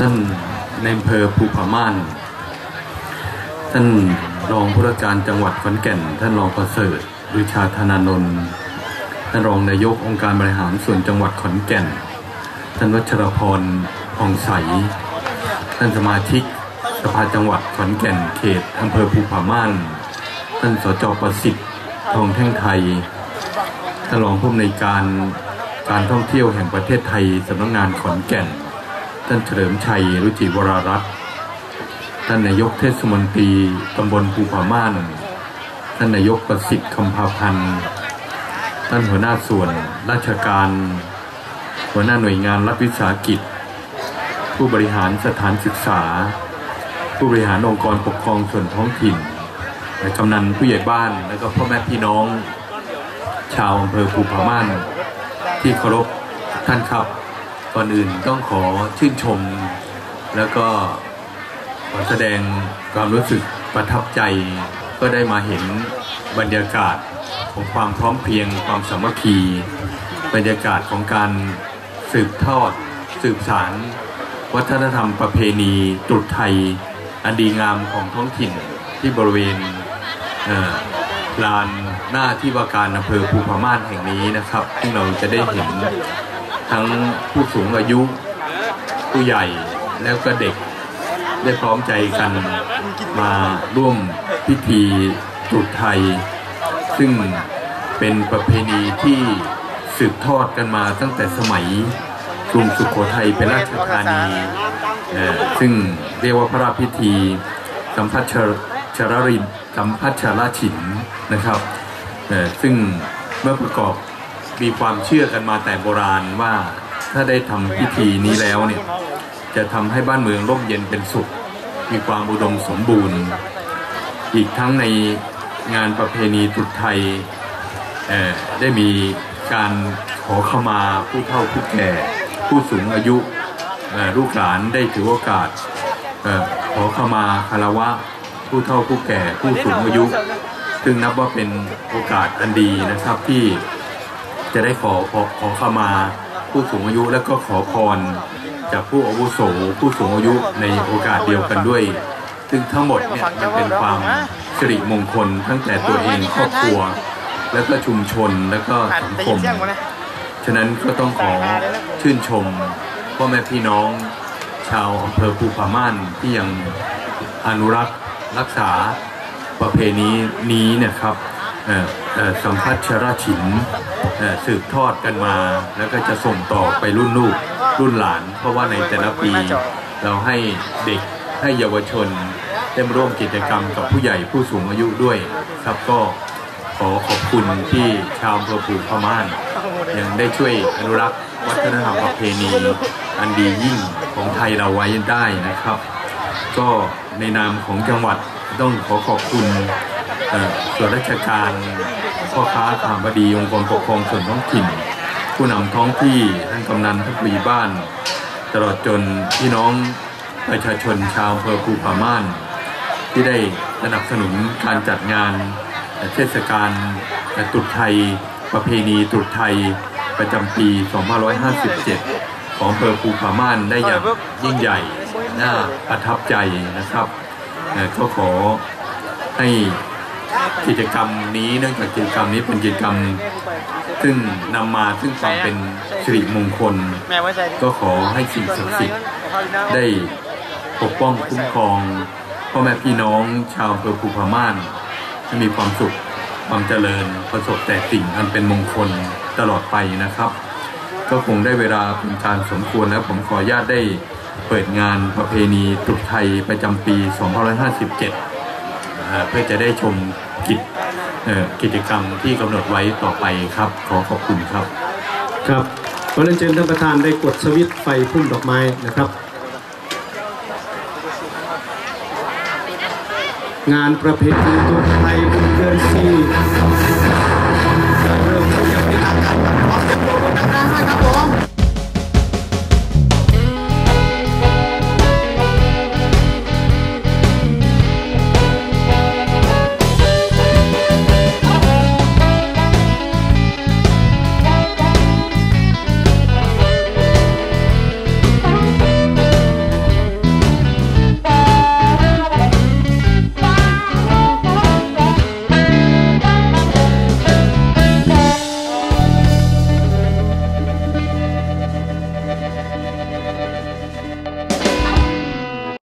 ท่านในอำเภอภูผาม่าน ท่านรองผู้ราชการจังหวัดขอนแก่น ท่านรองประเสริฐดุชาธนานนท์ท่านรองนายกองค์การบริหารส่วนจังหวัดขอนแก่น ท่านวัชรพรพองใส ท่านสมาชิกสภาจังหวัดขอนแก่นเขตอำเภอภูผาม่าน ท่านสจประสิทธิ์ทองแท่งไทย ท่านรองผู้อำนวยการการท่องเที่ยวแห่งประเทศไทยสำนักงานขอนแก่น ท่านเฉลิมชัยรุจิวรารัตน์ท่านนายกเทศมนตรีตำบลภูผาม่าน ท่านนายกประสิทธิ์คำพาพันธ์ท่านหัวหน้าส่วนราชการ หัวหน้าหน่วยงานรัฐวิสาหกิจ ผู้บริหารสถานศึกษา ผู้บริหารองค์กรปกครองส่วนท้องถิ่นและกำนันผู้ใหญ่บ้านและก็พ่อแม่พี่น้อง ชาวอำเภอภูผาม่าน ที่เคารพท่านครับ ก่อนอื่นต้องขอชื่นชม แล้วก็ขอแสดงความรู้สึกประทับใจ ก็ได้มาเห็นบรรยากาศของความพร้อมเพรียงความสามัคคี บรรยากาศของการสืบทอด สืบสาร วัฒนธรรมประเพณีตรุษไทย อันดีงามของท้องถิ่นที่บริเวณลานหน้าที่ว่าการอำเภอภูผาม่านแห่งนี้นะครับ ซึ่งเราจะได้เห็น ทั้งผู้สูงอายุ ผู้ใหญ่แล้วก็เด็กได้พร้อมใจกันมาร่วมพิธีตรุษไทย ซึ่งเป็นประเพณีที่สืบทอดกันมาตั้งแต่สมัยกรุงสุโขทัยเป็นราชธานีซึ่งเรียกว่าพระราชพิธีสัมพัชชรรินสัมพัชราชินนะครับซึ่งเมื่อประกอบ มีความเชื่อกันมาแต่โบราณว่าถ้าได้ทำพิธีนี้แล้วเนี่ยจะทำให้บ้านเมืองร่มเย็นเป็นสุข มีความอุดมสมบูรณ์ อีกทั้งในงานประเพณีตรุษไทยได้มีการขอขมาผู้เฒ่าผู้แก่ ผู้สูงอายุลูกหลานได้ถือโอกาสอ่อขอขมาคารวะผู้เฒ่าผู้แก่ผู้สูงอายุ ซึ่งนับว่าเป็นโอกาสอันดีนะครับที่ จะได้ขอขอขอขมาผู้สูงอายุและก็ขอพร จากผู้อาวุโสผู้สูงอายุในโอกาสเดียวกันด้วย ซึ่งทั้งหมดเนี่ยมันเป็นความสิริมงคลตั้งแต่ตัวเองครอบครัว แล้วก็ชุมชนแล้วก็สังคมฉะนั้นก็ต้องขอชื่นชมพ่อแม่พี่น้องชาวอำเภอภูผาม่านที่ยังอนุรักษ์รักษาประเพณีนี้นะครับสัมพัชราชิน สืบทอดกันมา แล้วก็จะส่งต่อไปรุ่นลูกรุ่นหลาน เพราะว่าในแต่ละปี เราให้เด็กให้เยาวชนได้มาร่วมกิจกรรมกับผู้ใหญ่ผู้สูงอายุด้วย ครับก็ขอขอบคุณที่ชาวอำเภอภูพม่าน ยังได้ช่วยอนุรักษ์วัฒนธรรมประเพณี อันดียิ่งของไทยเราไว้ได้นะครับ ก็ในนามของจังหวัดต้องขอขอบคุณ ส่วนราชการพ่อค้าขามบดีองค์กรปกครองส่วนท้องถิ่น ผู้นำท้องที่ท่านกำนันทุกปีบ้าน ตลอดจนพี่น้องประชาชนชาวอำเภอภูผาม่าน ที่ได้สนับสนุนการจัดงานเทศกาลตรุษไทย ประเพณีตรุษไทยประจำปี 2557 ของอำเภอภูผาม่านได้อย่างยิ่งใหญ่น่าประทับใจนะครับก็ขอให้ กิจกรรมนี้เนื่องจากกิจกรรมนี้เป็นกิจกรรม ซึ่งนำมาซึ่งความเป็นสิริมงคลแม่ไว้ใจก็ขอให้สิ่งศักดิ์สิทธิ์ได้ปกป้องคุ้มครองพ่อแม่พี่น้องชาวอำเภอภูผาม่านให้มีความสุขความเจริญประสบแต่สิ่งอันเป็นมงคลตลอดไปนะครับ ก็คงได้เวลาเป็นการสมควรแล้วผมขออนุญาตได้เปิดงานประเพณีตรุษไทยประจำปี 2557 เพื่อจะได้ชมกิจกิจกรรมที่กำหนดไว้ต่อไปครับ ขอขอบคุณครับ ครับขอเรียนเชิญท่านประธานได้กดสวิตช์ไฟพุ่มดอกไม้นะครับ งานประเพณีตุ๊กไทยบุญเดือน